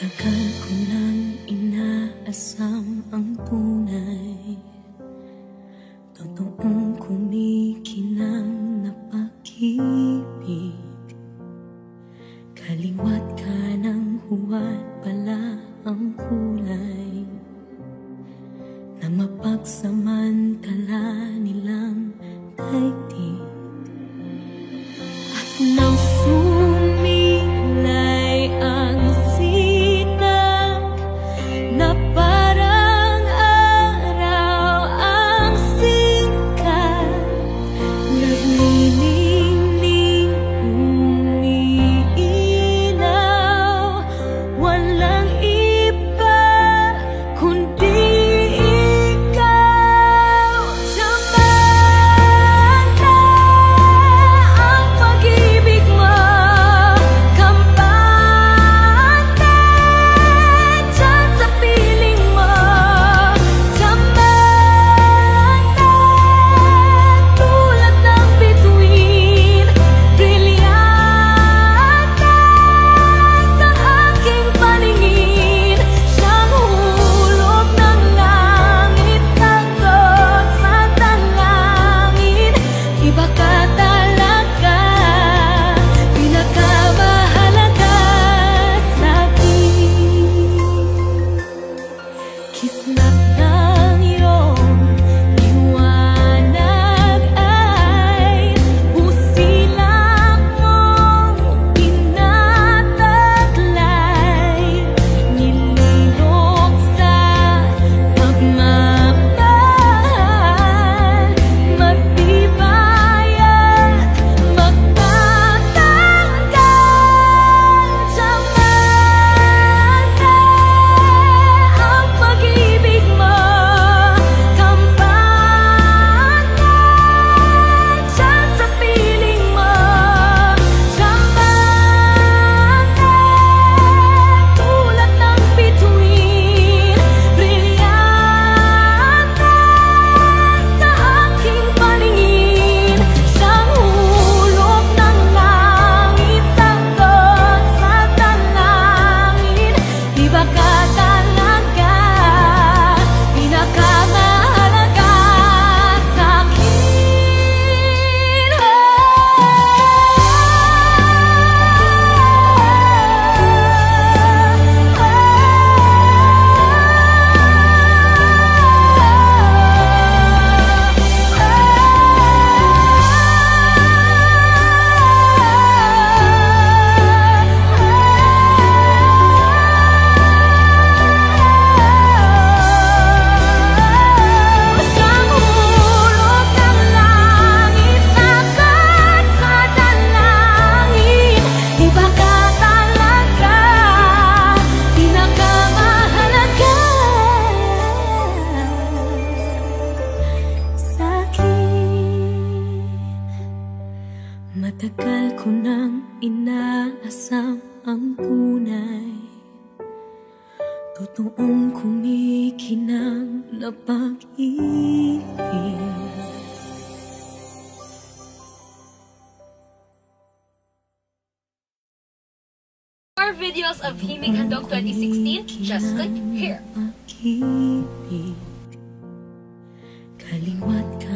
Tagal ko nang inaasam ang tunay. Totoong kumikinang na pag-ibig Kaliwat ka ng huwad pala ang kulay Na mapagsamantala nilang daigdig. At nang Matagal ko nang inaasam ang tunay. Totoong kumikinang na pag-ibig. More videos of Himig Handog 2016 just click here. Kaliwat ka